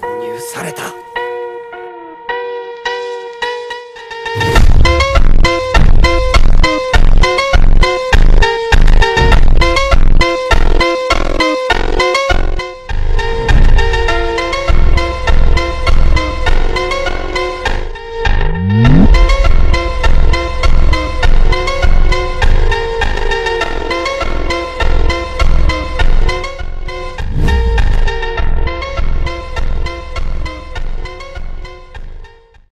侵入された。